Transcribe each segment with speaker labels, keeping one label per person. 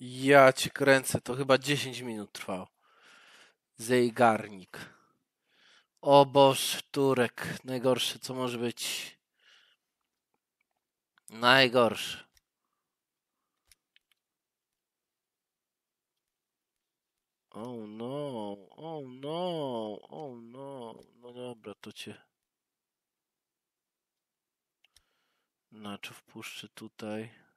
Speaker 1: Ja cię kręcę, to chyba 10 minut trwało. Zejgarnik. O Boż, Turek. Najgorsze, co może być. Najgorsze. Oh no, oh no, oh no. No dobra, to cię. Znaczy wpuszczę tutaj.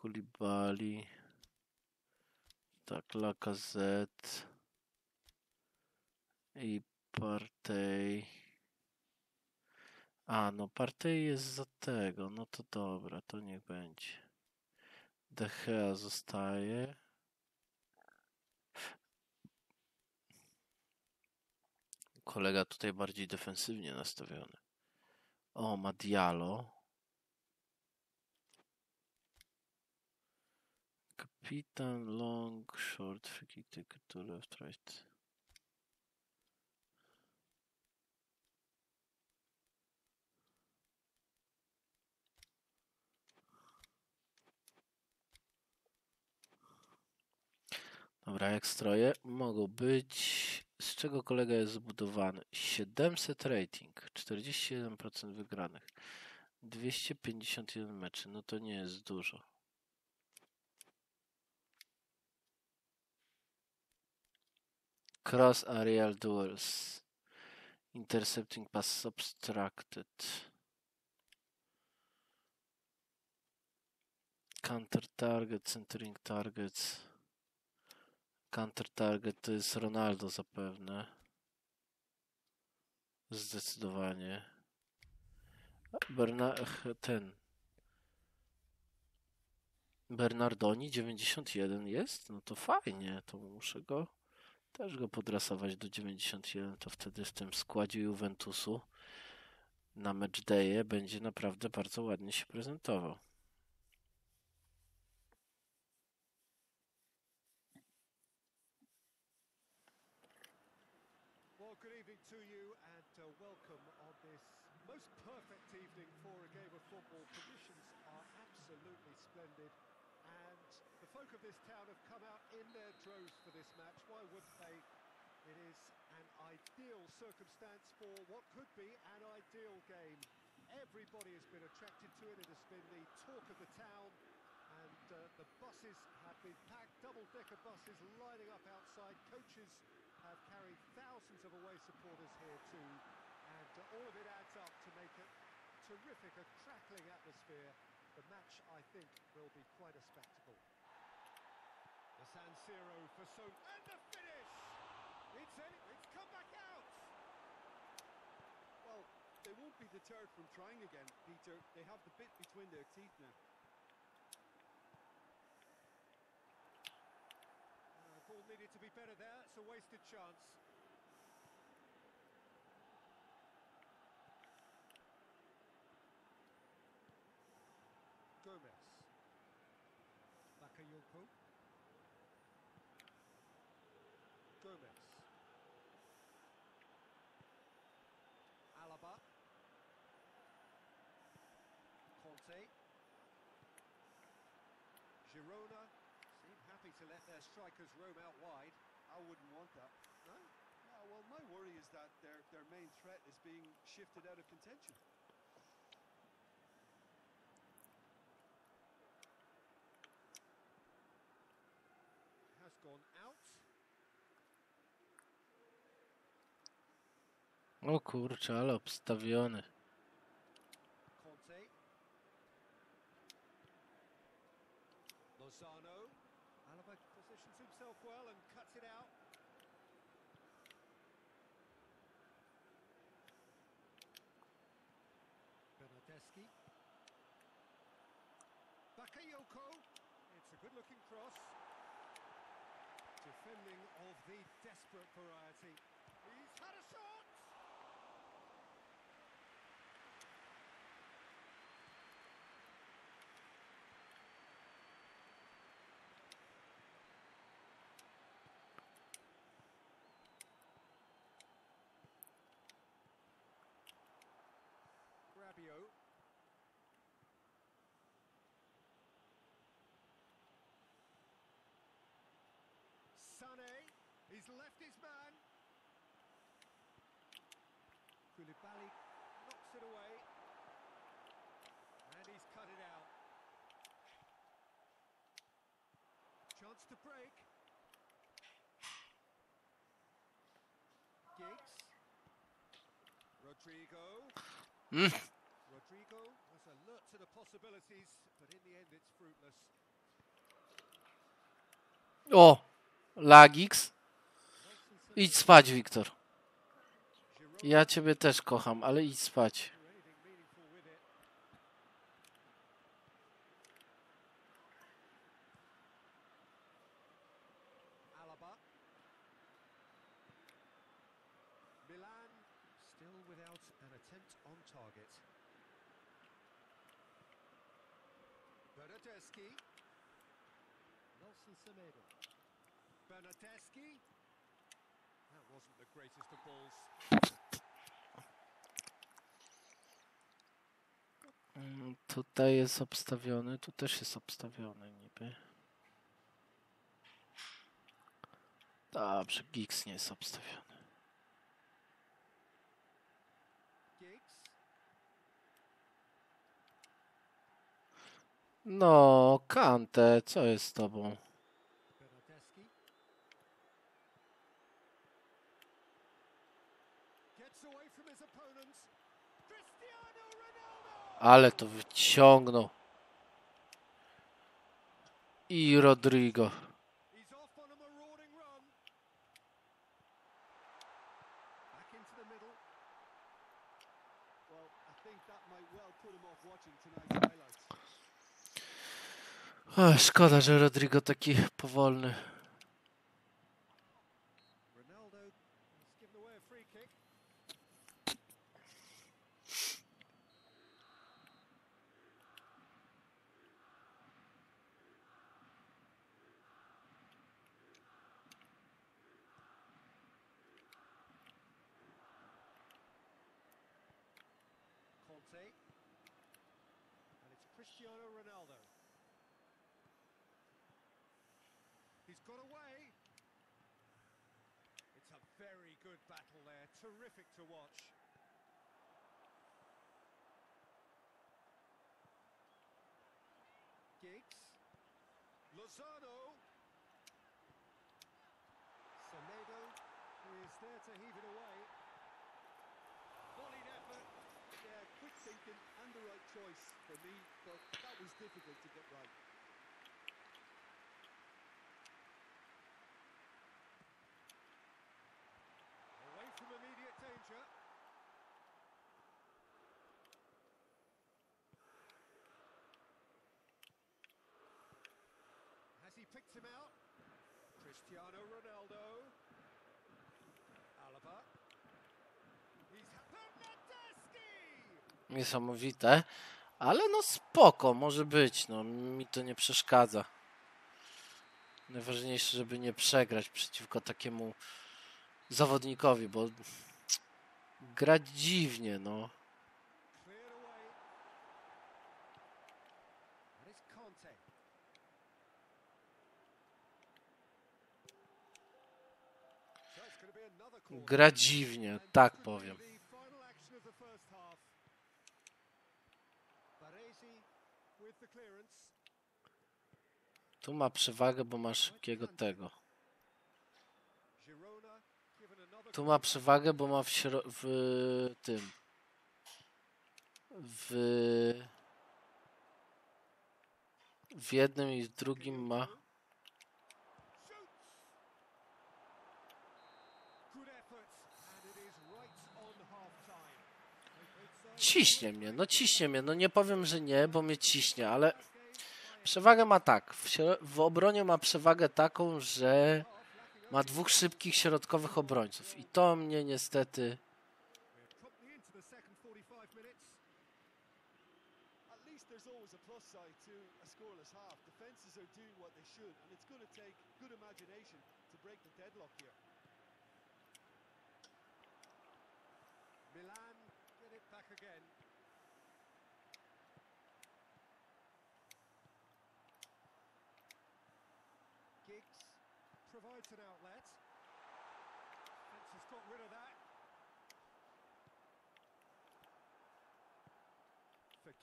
Speaker 1: Kulibali. Tak, Lacazette. I Partey. A, no Partey jest za tego. No to dobra, to niech będzie. De zostaje. Kolega tutaj bardziej defensywnie nastawiony. O, ma Diallo. Kapitan, long, short, free kick, to left, right. Dobra, jak stroje mogą być. Z czego kolega jest zbudowany? 700 rating, 41% wygranych, 251 meczy. No to nie jest dużo. Cross aerial duels. Intercepting pass subtracted. Counter target, centering targets. Counter target to jest Ronaldo zapewne. Zdecydowanie. Berna ten. Bernardoni 91 jest? No to fajnie, to muszę go też go podrasować do 91, to wtedy w tym składzie Juventusu na matchdaye będzie naprawdę bardzo ładnie się prezentował.
Speaker 2: Folk of this town have come out in their droves for this match. Why wouldn't they? It is an ideal circumstance for what could be an ideal game. Everybody has been attracted to it. It has been the talk of the town and uh, the buses have been packed, double-decker buses lining up outside. Coaches have carried thousands of away supporters here too, and uh, all of it adds up to make a terrific, a crackling atmosphere. The match, I think, will be quite a spectacle. The San Siro for so and the finish. It's in, it's come back out.
Speaker 3: Well, they won't be deterred from trying again, Peter. They have the bit between their teeth now.
Speaker 2: Uh, ball needed to be better there. It's a wasted chance. Girona seem happy to let their strikers roam out wide.
Speaker 3: I wouldn't want that.
Speaker 2: No?
Speaker 3: Yeah, well, my worry is that their, their main threat is being shifted out of contention.
Speaker 2: Has gone out.
Speaker 1: O kurczę, ale obstawiony.
Speaker 2: Conte. Lozano. Alaba positions himself well and cuts it out. Bernardeschi. Bakayoko. It's a good looking cross. Defending of the desperate variety. He's had a shot! Rabiot. He's left his man. Koulibaly knocks it away. And he's cut it out. Chance to break. Giggs. Rodrigo.
Speaker 1: Mm.
Speaker 2: Rodrigo was alert to the possibilities, but in the end it's fruitless.
Speaker 1: O! Lagix. Idź spać, Wiktor. Ja ciebie też kocham, ale idź spać. Tutaj jest obstawiony, tu też jest obstawiony niby. Dobrze, Gix nie jest obstawiony.
Speaker 2: Giggs.
Speaker 1: No, Kante, co jest z tobą?
Speaker 2: Bernadeschi. Gets away from his opponents. Cristiano Ronaldo!
Speaker 1: Ale to wyciągnął. I Rodrigo.
Speaker 2: He's off on a marauding run. Back into the middle.
Speaker 3: Well, I think that might well put him off watching tonight's highlights.
Speaker 1: O, szkoda, że Rodrigo taki powolny.
Speaker 2: Conte. And it's Cristiano Ronaldo. He's got away. It's a very good battle there. Terrific to watch. Giggs. Lozano. Semedo is there to heave it away.
Speaker 3: And the right choice for me, but that was difficult to get right.
Speaker 2: Away from immediate danger. Has he picked him out? Cristiano Ronaldo.
Speaker 1: Niesamowite. Ale no spoko, może być. No, mi to nie przeszkadza. Najważniejsze, żeby nie przegrać przeciwko takiemu zawodnikowi, bo gra dziwnie, no.
Speaker 2: Cleared away. And it's Conte. So it's going to be another corner.
Speaker 1: Gra dziwnie, tak
Speaker 2: And this will be
Speaker 1: powiem.
Speaker 2: The final action of the first half. Baresi with the clearance.
Speaker 1: Tu ma przewagę, bo ma szybkiego tego. Tu ma przewagę, bo ma w, w tym. W. W jednym i w drugim ma.
Speaker 2: shoots. Good effort, and it is right on half time.
Speaker 1: Ciśnie mnie, no ciśnie mnie. No nie powiem, że nie, bo mnie ciśnie, ale przewagę ma tak. W, w obronie ma przewagę taką, że ma dwóch szybkich środkowych obrońców. I to mnie niestety.
Speaker 2: We're promptly into the second 45 minutes.
Speaker 3: At least there's always a plus side to a scoreless to.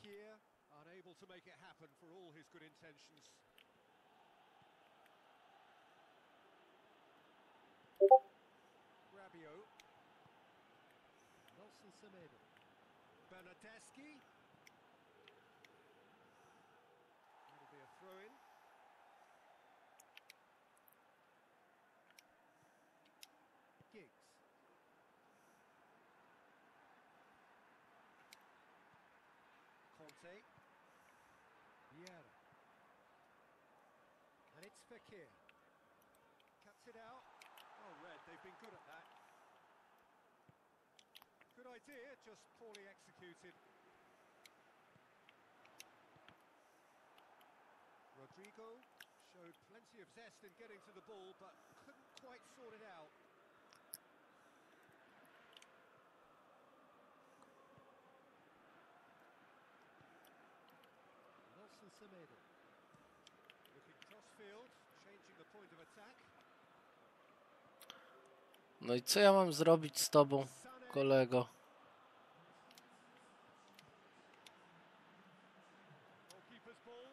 Speaker 2: Fakir unable to make it happen for all his good intentions. Rabiot. Nelson Semedo. Bernadeschi. That'll be a throw in. Giggs. Conte. Vieira. And it's Fekir. Cuts it out. Oh, Red, they've been good at that. Good idea, just poorly executed. Rodrigo showed plenty of zest in getting to the ball, but couldn't quite sort it out.
Speaker 1: No i co ja mam zrobić z tobą, kolego?
Speaker 2: Goalkeeper's ball.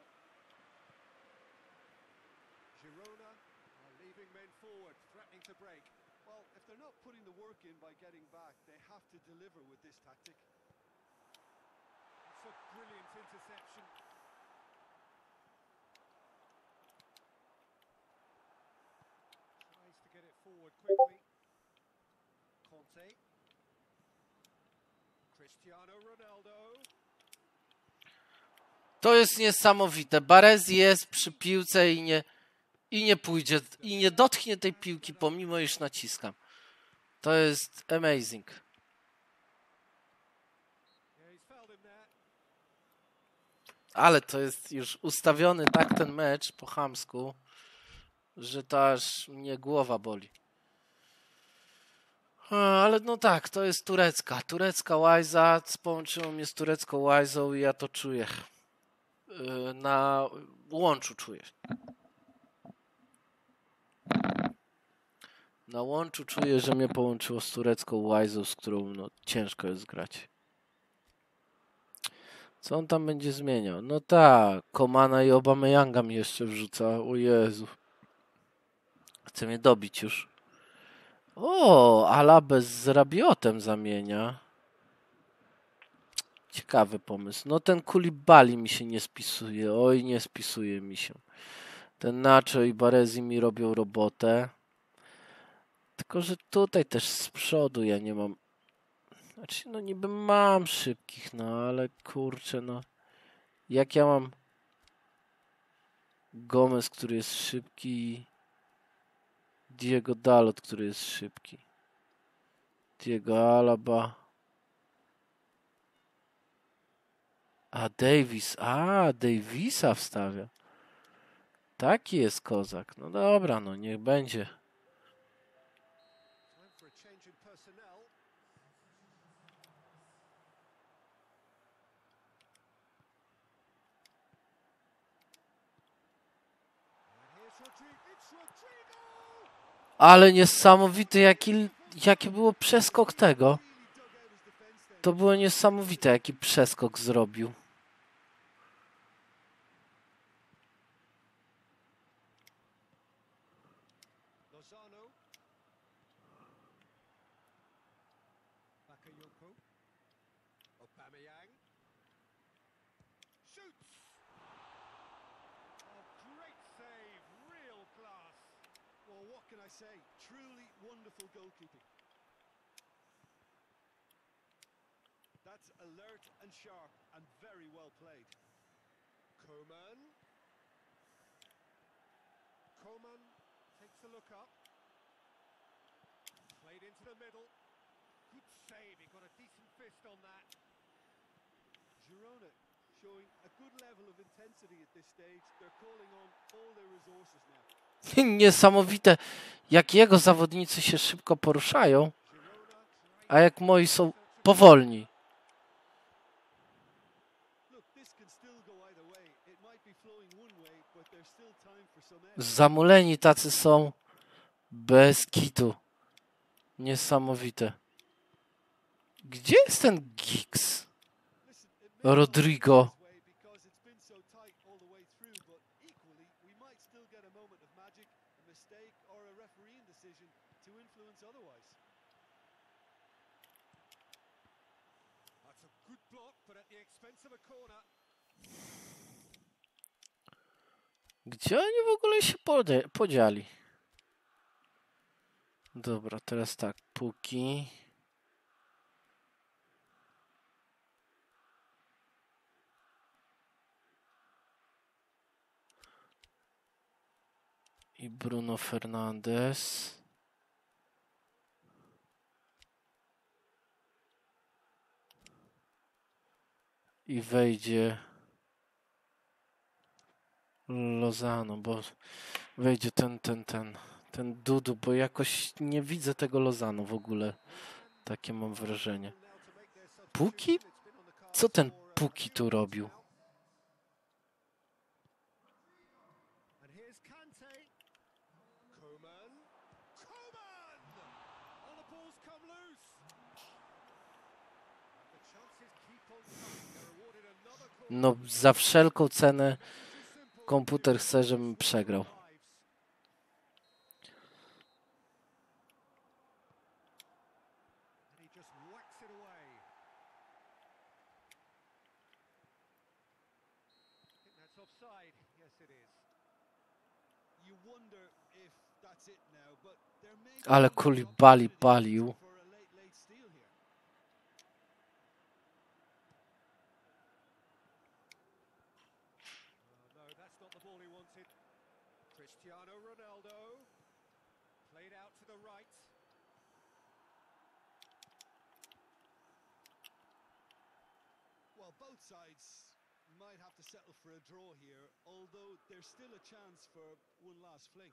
Speaker 2: Girona are leaving men forward, threatening to break.
Speaker 3: Well, if they're not putting the work in by getting back, they have to deliver with this tactic.
Speaker 2: It's a brilliant interception. Tries to get it forward quickly. Conte. Cristiano Ronaldo.
Speaker 1: To jest niesamowite. Baresi jest przy piłce i nie, i nie pójdzie, i nie dotknie tej piłki, pomimo iż naciskam. To jest amazing. Ale to jest już ustawiony tak ten mecz po chamsku, że to aż mnie głowa boli. Ale no tak, to jest turecka. Turecka łajza, połączyło mnie z turecką łajzą i ja to czuję. Yy, Na łączu czuję. Na łączu czuję, że mnie połączyło z turecką łajzą, z którą no, ciężko jest grać. Co on tam będzie zmieniał? No tak, Komana i Obameyanga mi jeszcze wrzuca. O Jezu. Chce mnie dobić już. O, Alabę z Rabiotem zamienia. Ciekawy pomysł. No ten Kulibali mi się nie spisuje. Oj, nie spisuje mi się. Ten Nacho i Barezi mi robią robotę. Tylko, że tutaj też z przodu ja nie mam znaczy, no niby mam szybkich, no ale kurczę, no. Jak ja mam Gomez, który jest szybki Diego Dalot, który jest szybki. Diego Alaba. A Davis, a Davisa wstawia. Taki jest kozak. No dobra, no niech będzie.
Speaker 2: Rodrigo!
Speaker 1: Ale niesamowity, jaki, jaki było przeskok tego. To było niesamowite, jaki przeskok zrobił.
Speaker 3: And sharp and very well played.
Speaker 2: Coman. Coman takes a look up. Played into the middle. Good save. He got a decent fist on that.
Speaker 3: Girona showing a good level of intensity at this stage. They're calling on all their resources now.
Speaker 1: Niesamowite, jak jego zawodnicy się szybko poruszają, a jak moi są powolni. Zamuleni tacy są bez kitu. Niesamowite. Gdzie jest ten Giggs? Rodrigo. Gdzie oni w ogóle się podzieli? Dobra, teraz tak, póki. I Bruno Fernandes. I wejdzie Lozano, bo wejdzie ten, ten, ten, ten Dudu, bo jakoś nie widzę tego Lozano w ogóle. Takie mam wrażenie. Puki? Co ten Puki tu robił? No, za wszelką cenę komputer chce, żebym przegrał.
Speaker 3: And he just ball he wanted. Cristiano Ronaldo played out to the right. Well, both sides might have to settle for a draw here, although there's still a chance for one last fling.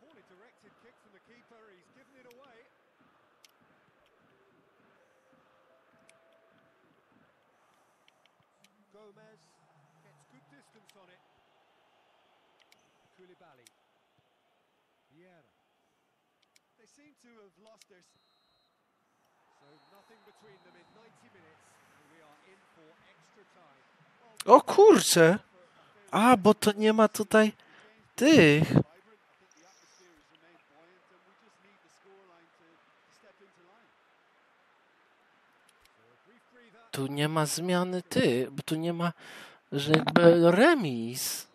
Speaker 3: Poorly directed kick from the keeper, he's Koulibaly. Vieira. They seem to have lost their... s- So nothing between them in 90 minutes, and we are in for extra time.
Speaker 1: O kurczę! A, bo to nie ma tutaj tych. Tu nie ma zmiany ty, bo tu nie ma, że remis.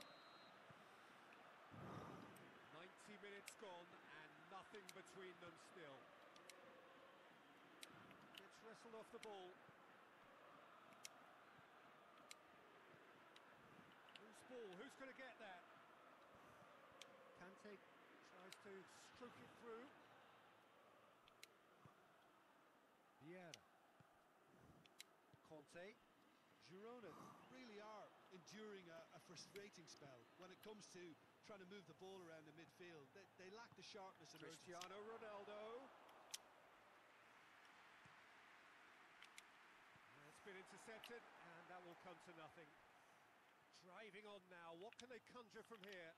Speaker 3: Girona really are enduring a, a frustrating spell when it comes to trying to move the ball around the midfield. They, they lack the sharpness and Cristiano Ronaldo. It's been intercepted, and that will come to nothing. Driving on now. What can they conjure from here?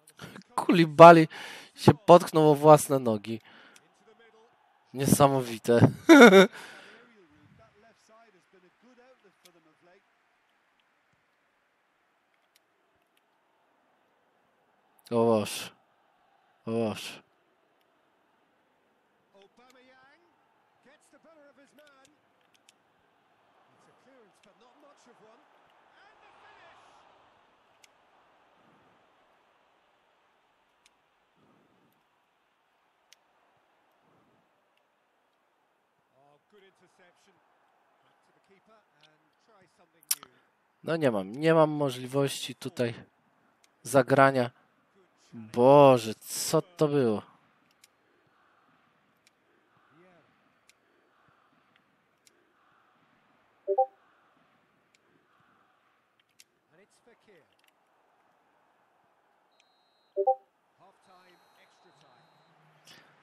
Speaker 3: Well, the first contact
Speaker 1: Kulibali się potknął o własne nogi.
Speaker 3: into the middle.
Speaker 1: Niesamowite.
Speaker 3: and try something new.
Speaker 1: No nie mam, nie mam możliwości tutaj zagrania. Boże, co to było?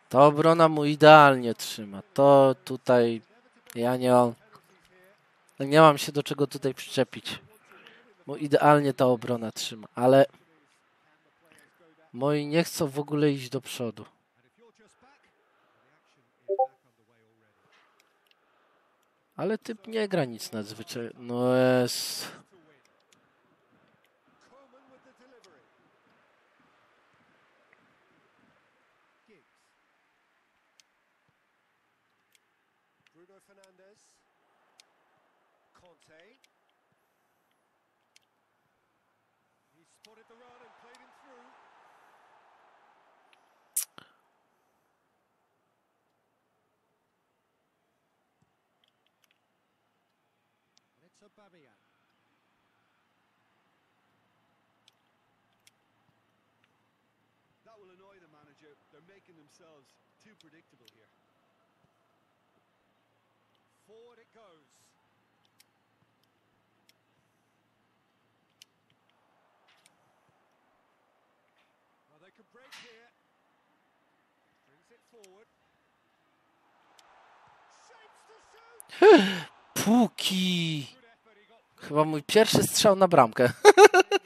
Speaker 1: Ta obrona mu idealnie trzyma. To tutaj ja nie mam, nie mam się do czego tutaj przyczepić. Bo idealnie ta obrona trzyma. Ale Moi nie chcą w ogóle iść do przodu. Ale typ nie gra nic nadzwyczajnego. No jest.
Speaker 2: To win. Coman with the delivery. Giggs. Bruno Fernandes. Conte. He spotted the run and played him through. And it's Aubameyang.
Speaker 3: That will annoy the manager. They're making themselves too predictable here.
Speaker 2: Forward it goes. Well, they could break here. Brings it forward.
Speaker 1: Puki! Chyba mój pierwszy strzał na bramkę.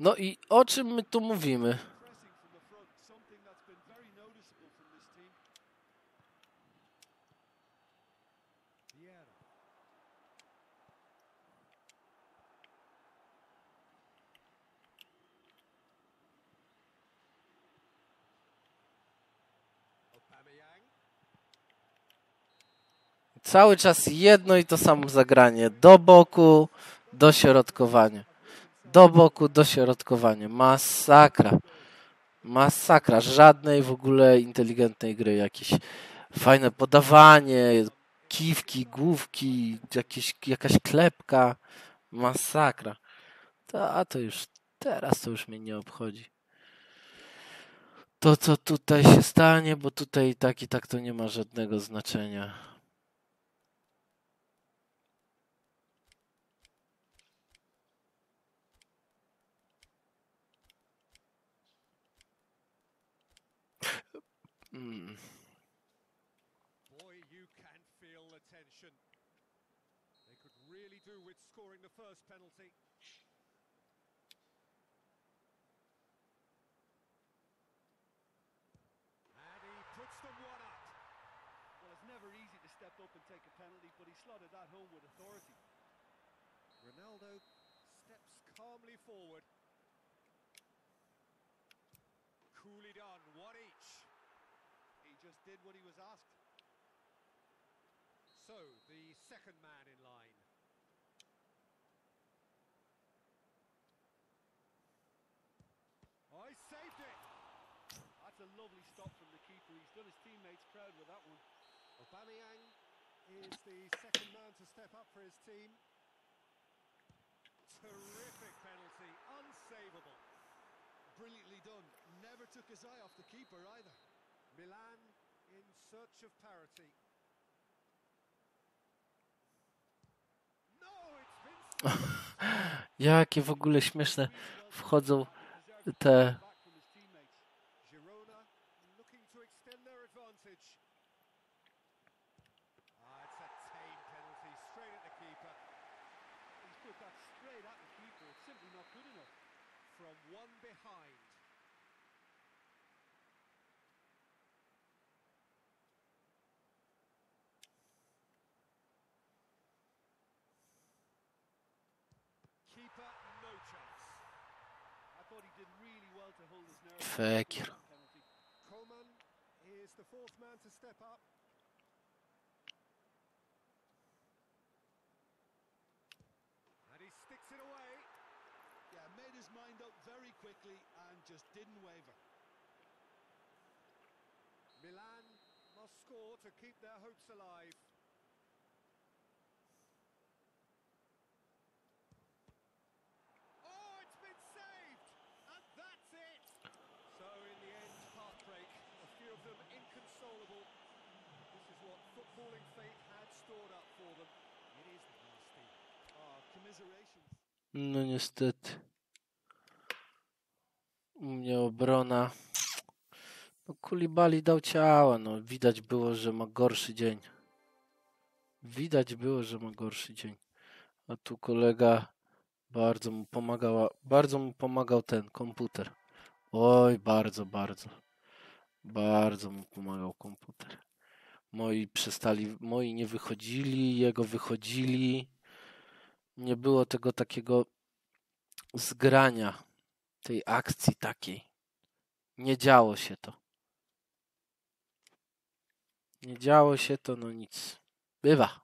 Speaker 1: No i o czym my tu mówimy? Cały czas jedno i to samo zagranie. Do boku, dośrodkowanie. Do boku, dośrodkowanie. Masakra. Masakra. Żadnej w ogóle inteligentnej gry. Jakieś fajne podawanie, kiwki, główki, jakieś, jakaś klepka. Masakra. To, a to już teraz to już mnie nie obchodzi. To, co tutaj się stanie, bo tutaj tak i tak to nie ma żadnego znaczenia.
Speaker 2: The tension. They could really do with scoring the first penalty. And he puts them one up.
Speaker 3: Well, it's never easy to step up and take a penalty, but he slotted that home with authority.
Speaker 2: Ronaldo steps calmly forward. Coolly done, one each.
Speaker 3: He just did what he was asked.
Speaker 2: So, the second man in line. Oh, he saved it.
Speaker 3: That's a lovely stop from the keeper. He's done his teammates proud with that one.
Speaker 2: Aubameyang is the second man to step up for his team. Terrific penalty, unsavable.
Speaker 3: Brilliantly done. Never took his eye off the keeper either.
Speaker 2: Milan in search of parity.
Speaker 1: Jakie w ogóle śmieszne wchodzą te.
Speaker 3: Waver.
Speaker 2: Milan must score to keep their hopes alive.
Speaker 1: No niestety. U mnie obrona. No Kulibali dał ciała, no widać było, że ma gorszy dzień. Widać było, że ma gorszy dzień. A tu kolega bardzo mu pomagała, bardzo mu pomagał ten komputer. Oj, bardzo, bardzo. Bardzo mu pomagał komputer. Moi przestali, moi nie wychodzili, jego wychodzili. Nie było tego takiego zgrania, tej akcji takiej. Nie działo się to. Nie działo się to, no nic. Bywa.